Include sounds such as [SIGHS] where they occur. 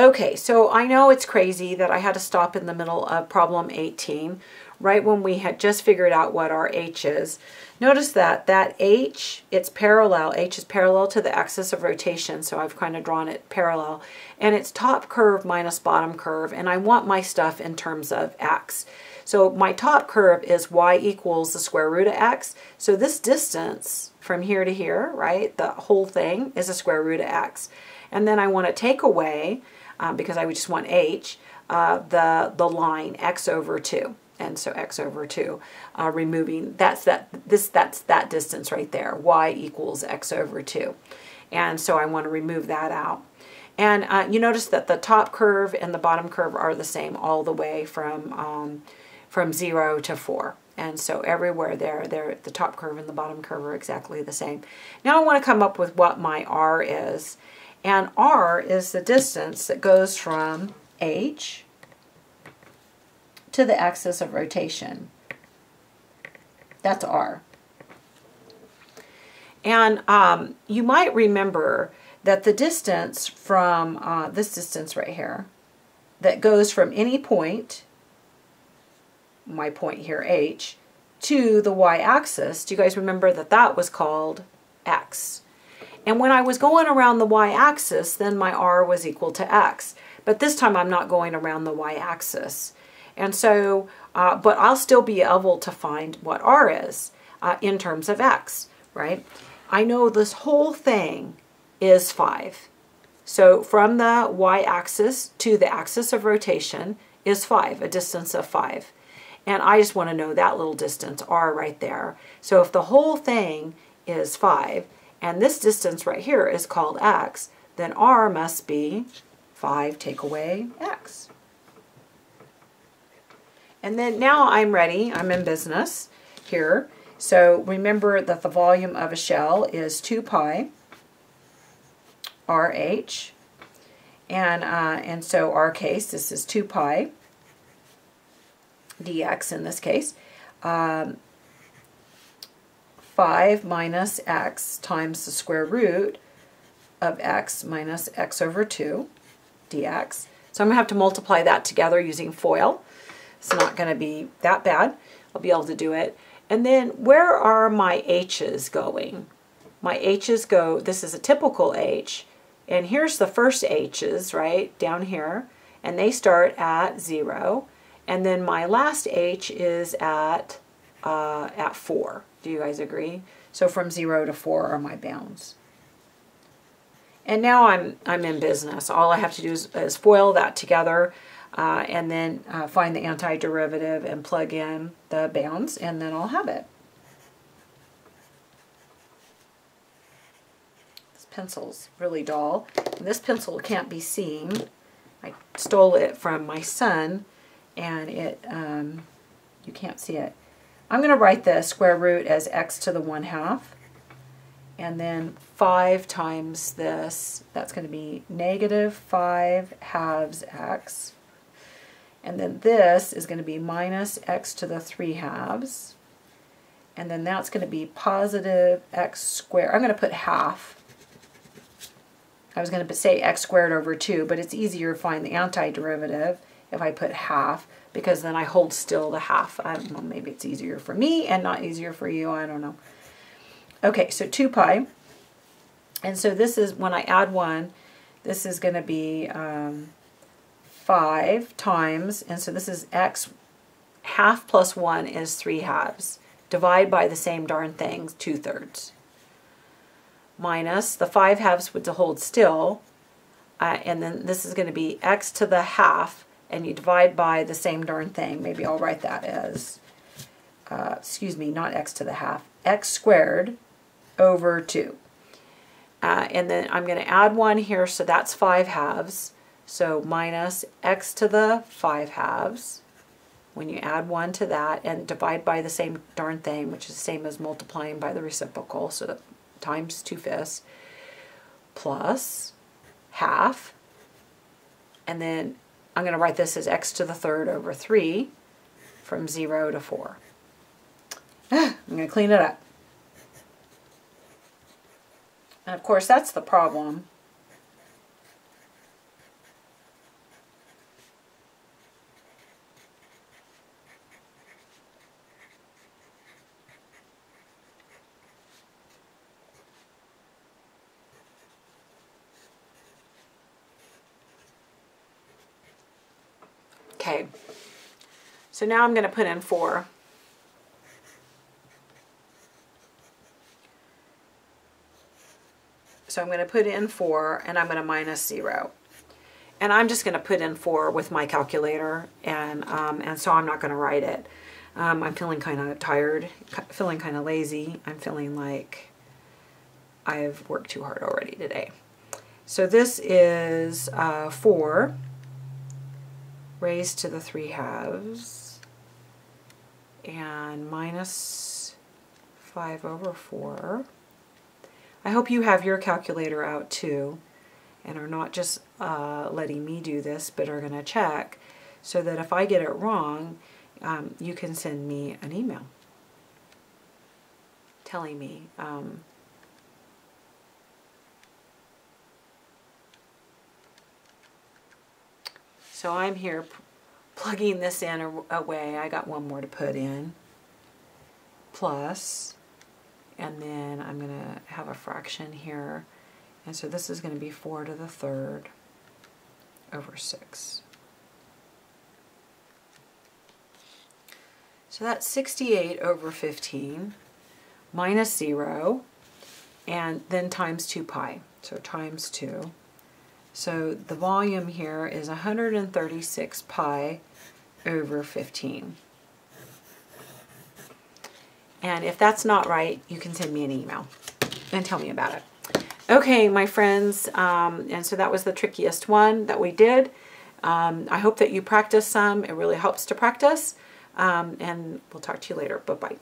Okay, so I know it's crazy that I had to stop in the middle of problem 18, right when we had just figured out what our h is. Notice that that h, it's parallel, h is parallel to the axis of rotation, so I've kind of drawn it parallel, and it's top curve minus bottom curve, and I want my stuff in terms of x. So my top curve is y equals the square root of x, so this distance from here to here, right, the whole thing is a square root of x. And then I want to take away, um, because I would just want h, uh, the, the line x over 2 and so x over 2 uh, removing that's that this that's that distance right there y equals x over 2 and so I want to remove that out. And uh, you notice that the top curve and the bottom curve are the same all the way from um, from 0 to 4 and so everywhere there there the top curve and the bottom curve are exactly the same. Now I want to come up with what my r is and r is the distance that goes from h to the axis of rotation. That's R. And um, you might remember that the distance from uh, this distance right here, that goes from any point, my point here, H, to the y-axis, do you guys remember that that was called x? And when I was going around the y-axis, then my r was equal to x. But this time I'm not going around the y-axis. And so, uh, but I'll still be able to find what r is uh, in terms of x, right? I know this whole thing is 5. So from the y-axis to the axis of rotation is 5, a distance of 5. And I just want to know that little distance, r right there. So if the whole thing is 5, and this distance right here is called x, then r must be 5 take away x. And then now I'm ready, I'm in business here. So remember that the volume of a shell is 2 pi RH. And, uh, and so our case, this is 2 pi dx in this case. Um, 5 minus x times the square root of x minus x over 2 dx. So I'm going to have to multiply that together using FOIL. It's not going to be that bad. I'll be able to do it. And then where are my H's going? My H's go, this is a typical H, and here's the first H's, right, down here, and they start at 0. And then my last H is at, uh, at 4. Do you guys agree? So from 0 to 4 are my bounds. And now I'm, I'm in business. All I have to do is, is FOIL that together uh, and then uh, find the antiderivative and plug in the bounds, and then I'll have it. This pencil's really dull. And this pencil can't be seen. I stole it from my son, and it um, you can't see it. I'm going to write the square root as x to the 1 half. And then 5 times this, that's going to be negative 5 halves x and then this is going to be minus x to the 3 halves. And then that's going to be positive x squared. I'm going to put half. I was going to say x squared over 2, but it's easier to find the antiderivative if I put half, because then I hold still the half. I don't know, maybe it's easier for me and not easier for you. I don't know. Okay, so 2 pi. And so this is, when I add 1, this is going to be... Um, 5 times, and so this is x, half plus 1 is 3 halves. Divide by the same darn thing, 2 thirds. Minus, the 5 halves would hold still, uh, and then this is going to be x to the half, and you divide by the same darn thing. Maybe I'll write that as, uh, excuse me, not x to the half, x squared over 2. Uh, and then I'm going to add 1 here, so that's 5 halves. So minus x to the 5 halves when you add 1 to that and divide by the same darn thing, which is the same as multiplying by the reciprocal, so times 2 fifths, plus half, and then I'm going to write this as x to the third over 3 from 0 to 4. [SIGHS] I'm going to clean it up. And of course that's the problem Okay, so now I'm going to put in 4. So I'm going to put in 4 and I'm going to minus 0. And I'm just going to put in 4 with my calculator and, um, and so I'm not going to write it. Um, I'm feeling kind of tired, feeling kind of lazy. I'm feeling like I've worked too hard already today. So this is uh, 4 raised to the 3 halves and minus 5 over 4 I hope you have your calculator out too and are not just uh, letting me do this, but are going to check so that if I get it wrong, um, you can send me an email telling me. Um, so I'm here plugging this in away. I got one more to put in. Plus and then I'm going to have a fraction here. And so this is going to be 4 to the third over 6. So that's 68 over 15 minus 0 and then times 2 pi. So times 2. So the volume here is 136 pi over 15. And if that's not right, you can send me an email and tell me about it. Okay, my friends, um, and so that was the trickiest one that we did. Um, I hope that you practice some. It really helps to practice. Um, and we'll talk to you later. Bye-bye.